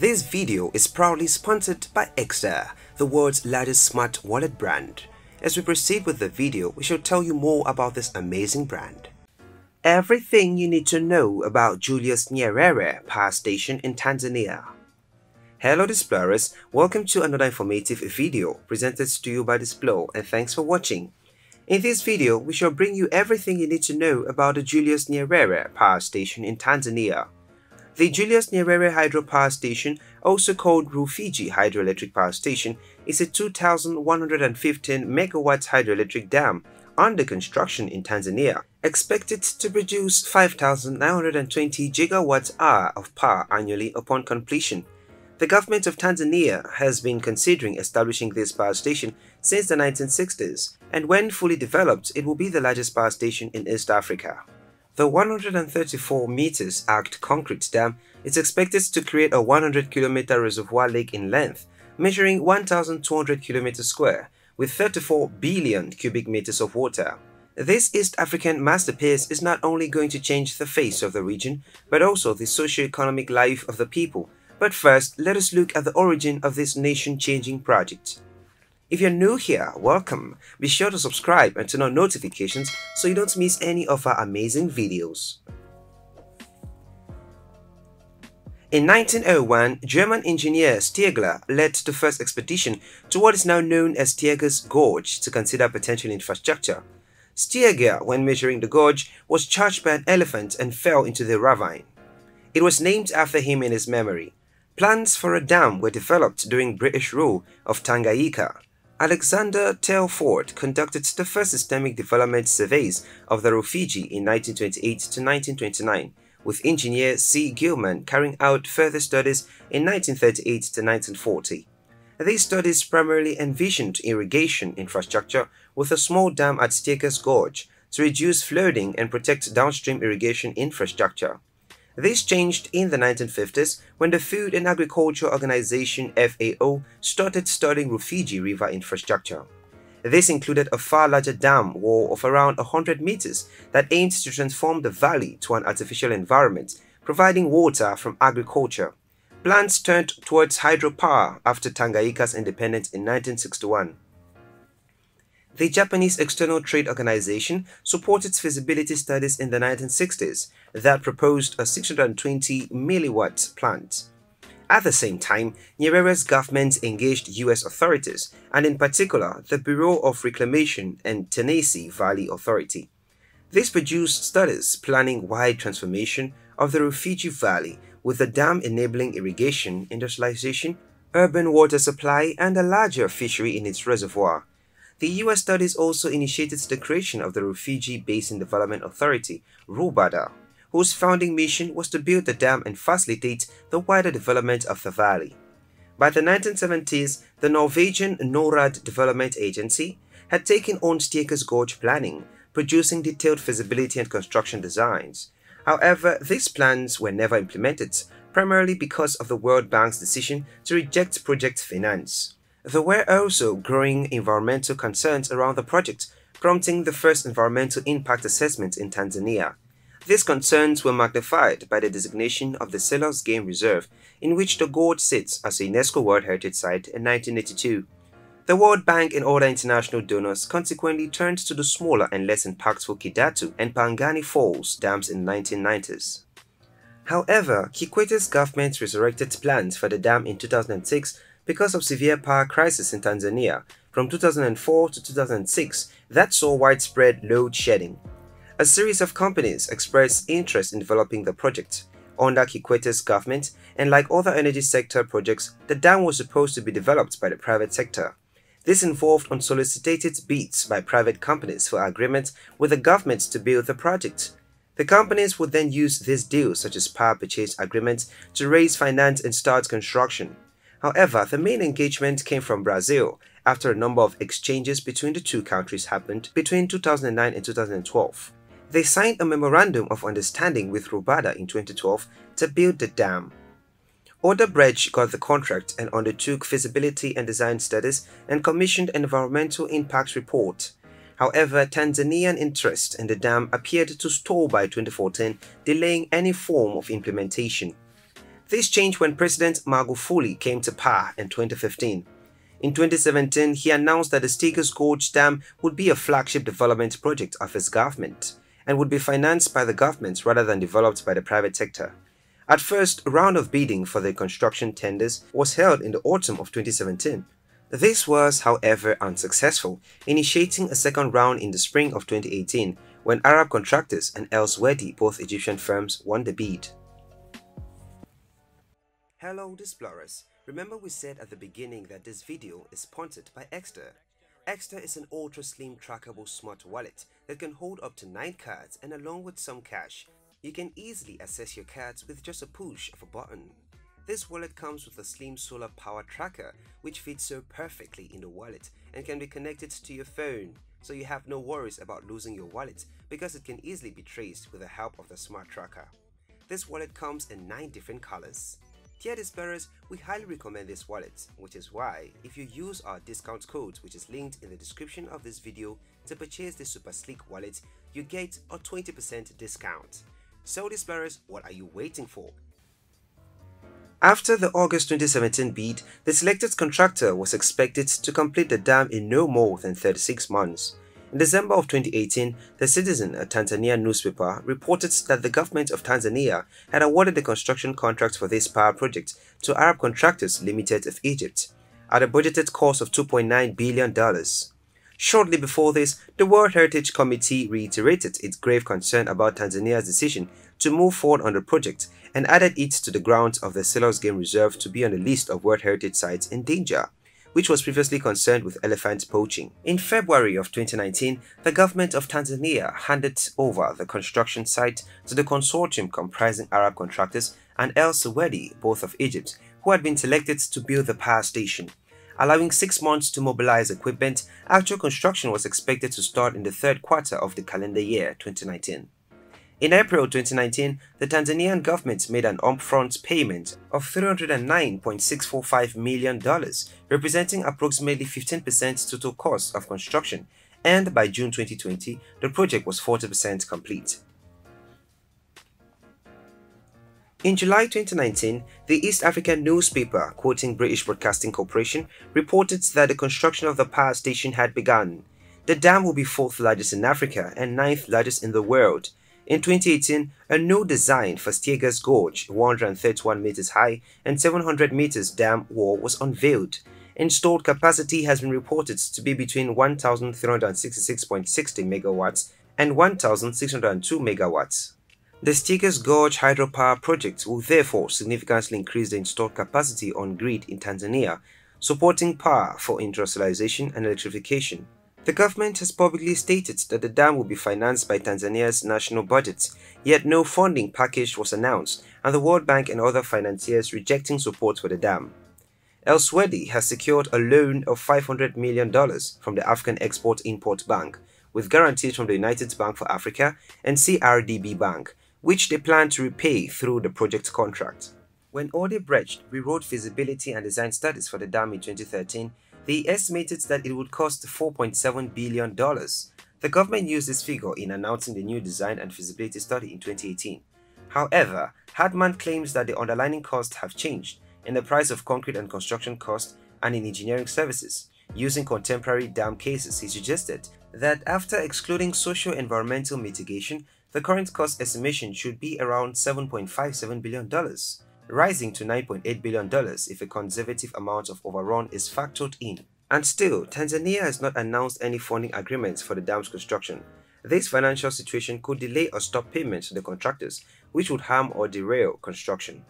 This video is proudly sponsored by Ekster, the world's largest smart wallet brand. As we proceed with the video, we shall tell you more about this amazing brand. Everything you need to know about Julius Nyerere Power Station in Tanzania. Hello Displorers, welcome to another informative video presented to you by Displore and thanks for watching. In this video, we shall bring you everything you need to know about the Julius Nyerere Power Station in Tanzania. The Julius Nyerere Hydropower Station, also called Rufiji Hydroelectric Power Station, is a 2,115 megawatts hydroelectric dam under construction in Tanzania, expected to produce 5,920 gigawatts hour of power annually upon completion. The government of Tanzania has been considering establishing this power station since the 1960s, and when fully developed, it will be the largest power station in East Africa. The 134 meters arched concrete dam is expected to create a 100 kilometer reservoir lake in length, measuring 1,200 kilometers square, with 34 billion cubic meters of water. This East African masterpiece is not only going to change the face of the region, but also the socio-economic life of the people. But first, let us look at the origin of this nation-changing project. If you're new here, welcome. Be sure to subscribe and turn on notifications so you don't miss any of our amazing videos. In 1901, German engineer Stiegler led the first expedition to what is now known as Stiegler's Gorge to consider potential infrastructure. Stiegler, when measuring the gorge, was charged by an elephant and fell into the ravine. It was named after him in his memory. Plans for a dam were developed during British rule of Tanganyika. Alexander Telford conducted the first systemic development surveys of the Rufiji in 1928 to 1929, with engineer C. Gilman carrying out further studies in 1938 to 1940. These studies primarily envisioned irrigation infrastructure with a small dam at Stiegler's Gorge to reduce flooding and protect downstream irrigation infrastructure. This changed in the 1950s when the Food and Agriculture Organization FAO started studying Rufiji River infrastructure. This included a far larger dam wall of around 100 meters that aimed to transform the valley to an artificial environment, providing water from agriculture. Plans turned towards hydropower after Tanganyika's independence in 1961. The Japanese External Trade Organization supported feasibility studies in the 1960s that proposed a 620 milliwatt plant. At the same time, Nyerere's government engaged US authorities, and in particular the Bureau of Reclamation and Tennessee Valley Authority. This produced studies planning wide transformation of the Rufiji Valley with the dam enabling irrigation, industrialization, urban water supply, and a larger fishery in its reservoir. The US studies also initiated the creation of the Rufiji Basin Development Authority, RUBADA, whose founding mission was to build the dam and facilitate the wider development of the valley. By the 1970s, the Norwegian NORAD Development Agency had taken on Stiegler's Gorge planning, producing detailed feasibility and construction designs. However, these plans were never implemented, primarily because of the World Bank's decision to reject project finance. There were also growing environmental concerns around the project, prompting the first environmental impact assessment in Tanzania. These concerns were magnified by the designation of the Selous Game Reserve, in which the gorge sits as a UNESCO World Heritage Site in 1982. The World Bank and other international donors consequently turned to the smaller and less impactful Kidatu and Pangani Falls dams in the 1990s. However, Kikwete's government resurrected plans for the dam in 2006 because of severe power crisis in Tanzania from 2004 to 2006 that saw widespread load shedding. A series of companies expressed interest in developing the project under Kikwete's government and like other energy sector projects, the dam was supposed to be developed by the private sector. This involved unsolicited bids by private companies for agreements with the government to build the project. The companies would then use these deals such as power purchase agreements to raise finance and start construction. However, the main engagement came from Brazil after a number of exchanges between the two countries happened between 2009 and 2012. They signed a memorandum of understanding with Rubada in 2012 to build the dam. Odebrecht got the contract and undertook feasibility and design studies and commissioned an environmental impact report. However, Tanzanian interest in the dam appeared to stall by 2014, delaying any form of implementation. This changed when President Magufuli came to power in 2015. In 2017, he announced that the Stiegler's Gorge Dam would be a flagship development project of his government and would be financed by the government rather than developed by the private sector. At first, a round of bidding for the construction tenders was held in the autumn of 2017. This was, however, unsuccessful, initiating a second round in the spring of 2018 when Arab contractors and El Sewedy, both Egyptian firms, won the bid. Hello Displorers, remember we said at the beginning that this video is sponsored by Ekster. Ekster is an ultra slim trackable smart wallet that can hold up to 9 cards and along with some cash, you can easily access your cards with just a push of a button. This wallet comes with a slim solar power tracker which fits so perfectly in the wallet and can be connected to your phone so you have no worries about losing your wallet because it can easily be traced with the help of the smart tracker. This wallet comes in 9 different colors. Dear Displorers, we highly recommend this wallet, which is why if you use our discount code which is linked in the description of this video to purchase this super sleek wallet, you get a 20% discount. So Displorers, what are you waiting for? After the August 2017 bid, the selected contractor was expected to complete the dam in no more than 36 months. In December of 2018, the Citizen, a Tanzania newspaper, reported that the government of Tanzania had awarded the construction contract for this power project to Arab Contractors Limited of Egypt at a budgeted cost of $2.9 billion. Shortly before this, the World Heritage Committee reiterated its grave concern about Tanzania's decision to move forward on the project and added it to the grounds of the Selous Game Reserve to be on the list of World Heritage Sites in danger, which was previously concerned with elephant poaching. In February of 2019, the government of Tanzania handed over the construction site to the consortium comprising Arab contractors and El Sewedy, both of Egypt, who had been selected to build the power station. Allowing six months to mobilize equipment, actual construction was expected to start in the third quarter of the calendar year 2019. In April 2019, the Tanzanian government made an upfront payment of $309.645 million, representing approximately 15% total cost of construction, and by June 2020, the project was 40% complete. In July 2019, the East African newspaper, quoting British Broadcasting Corporation, reported that the construction of the power station had begun. The dam will be fourth largest in Africa and ninth largest in the world. In 2018, a new design for Stiegler's Gorge, 131 meters high and 700 meters dam wall was unveiled. Installed capacity has been reported to be between 1,366.60 megawatts and 1,602 megawatts. The Stiegler's Gorge hydropower project will therefore significantly increase the installed capacity on grid in Tanzania, supporting power for industrialization and electrification. The government has publicly stated that the dam will be financed by Tanzania's national budget, yet no funding package was announced and the World Bank and other financiers rejecting support for the dam. El Sewedy has secured a loan of $500 million from the African Export-Import Bank, with guarantees from the United Bank for Africa and CRDB Bank, which they plan to repay through the project contract. When Odebrecht rewrote feasibility and design studies for the dam in 2013, they estimated that it would cost $4.7 billion. The government used this figure in announcing the new design and feasibility study in 2018. However, Hartman claims that the underlying costs have changed in the price of concrete and construction costs and in engineering services. Using contemporary dam cases, he suggested that after excluding socio-environmental mitigation, the current cost estimation should be around $7.57 billion, rising to $9.8 billion if a conservative amount of overrun is factored in. And still, Tanzania has not announced any funding agreements for the dam's construction. This financial situation could delay or stop payments to the contractors, which would harm or derail construction.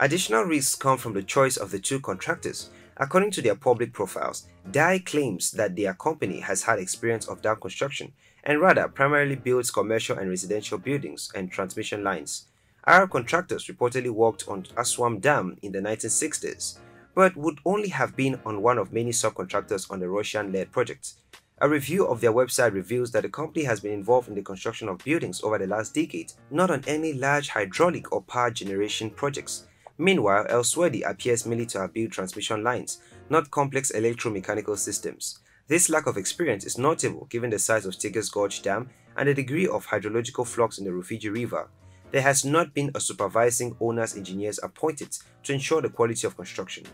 Additional risks come from the choice of the two contractors. According to their public profiles, DAI claims that their company has had experience of dam construction and rather primarily builds commercial and residential buildings and transmission lines. Arab contractors reportedly worked on Aswan Dam in the 1960s, but would only have been on one of many subcontractors on the Russian-led project. A review of their website reveals that the company has been involved in the construction of buildings over the last decade, not on any large hydraulic or power generation projects. Meanwhile, El Sewedy appears merely to have built transmission lines, not complex electromechanical systems. This lack of experience is notable given the size of Stiegler's Gorge Dam and the degree of hydrological flux in the Rufiji River. There has not been a supervising owner's engineers appointed to ensure the quality of construction.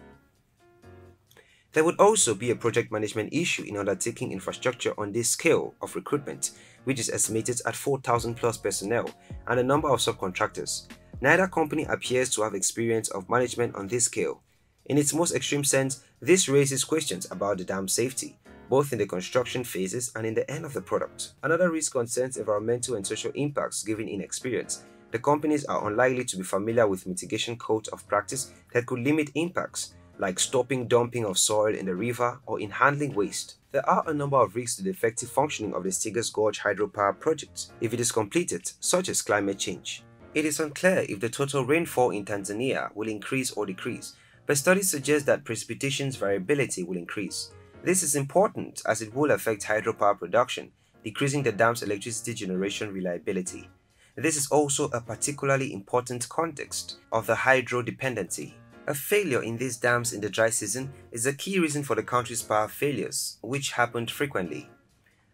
There would also be a project management issue in undertaking infrastructure on this scale of recruitment, which is estimated at 4,000 plus personnel and a number of subcontractors. Neither company appears to have experience of management on this scale. In its most extreme sense, this raises questions about the dam safety, both in the construction phases and in the end of the product. Another risk concerns environmental and social impacts given inexperience. The companies are unlikely to be familiar with mitigation codes of practice that could limit impacts, like stopping dumping of soil in the river or in handling waste. There are a number of risks to the effective functioning of the Stiegler's Gorge hydropower project if it is completed, such as climate change. It is unclear if the total rainfall in Tanzania will increase or decrease, but studies suggest that precipitation's variability will increase. This is important as it will affect hydropower production, decreasing the dam's electricity generation reliability. This is also a particularly important context of the hydro dependency. A failure in these dams in the dry season is a key reason for the country's power failures, which happened frequently.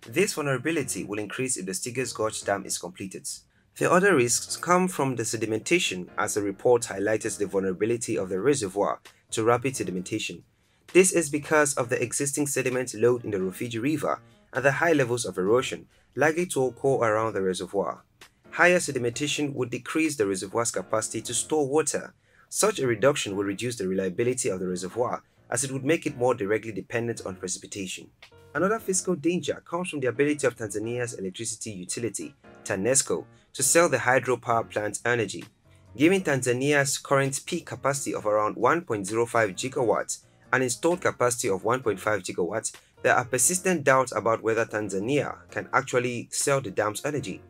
This vulnerability will increase if the Stiegler's Gorge Dam is completed. The other risks come from the sedimentation as the report highlighted the vulnerability of the reservoir to rapid sedimentation. This is because of the existing sediment load in the Rufiji River and the high levels of erosion likely to occur around the reservoir. Higher sedimentation would decrease the reservoir's capacity to store water, such a reduction would reduce the reliability of the reservoir as it would make it more directly dependent on precipitation. Another fiscal danger comes from the ability of Tanzania's electricity utility, TANESCO, to sell the hydropower plant's energy. Given Tanzania's current peak capacity of around 1.05 gigawatts and installed capacity of 1.5 gigawatts, there are persistent doubts about whether Tanzania can actually sell the dam's energy.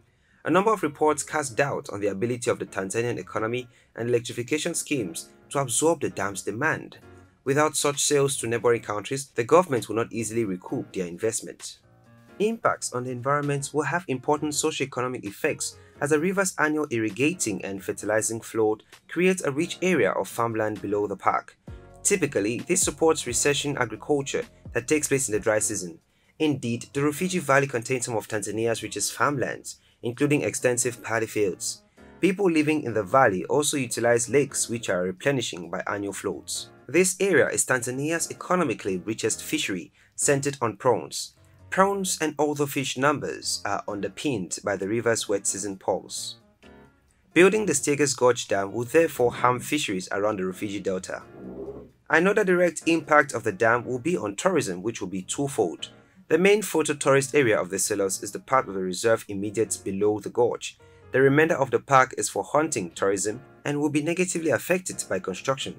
A number of reports cast doubt on the ability of the Tanzanian economy and electrification schemes to absorb the dam's demand. Without such sales to neighboring countries, the government will not easily recoup their investment. Impacts on the environment will have important socio-economic effects as the river's annual irrigating and fertilizing flood creates a rich area of farmland below the park. Typically, this supports recession agriculture that takes place in the dry season. Indeed, the Rufiji Valley contains some of Tanzania's richest farmlands, including extensive paddy fields. People living in the valley also utilize lakes which are replenishing by annual floods. This area is Tanzania's economically richest fishery, centered on prawns. Prawns and other fish numbers are underpinned by the river's wet season pulse. Building the Stiegler's Gorge Dam will therefore harm fisheries around the Rufiji Delta. Another direct impact of the dam will be on tourism which will be twofold. The main photo tourist area of the Selous is the part of the reserve immediate below the gorge. The remainder of the park is for hunting tourism and will be negatively affected by construction.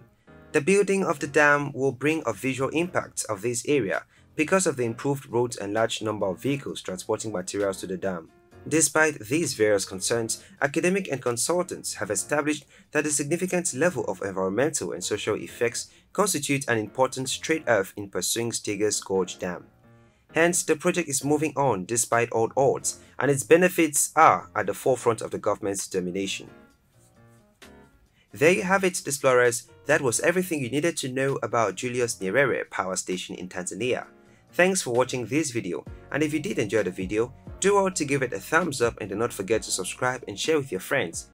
The building of the dam will bring a visual impact of this area because of the improved roads and large number of vehicles transporting materials to the dam. Despite these various concerns, academic and consultants have established that the significant level of environmental and social effects constitute an important trade-off in pursuing Stiegler's Gorge Dam. Hence, the project is moving on despite all odds, and its benefits are at the forefront of the government's determination. There you have it, explorers. That was everything you needed to know about Julius Nyerere Power Station in Tanzania. Thanks for watching this video, and if you did enjoy the video, do well to give it a thumbs up and do not forget to subscribe and share with your friends.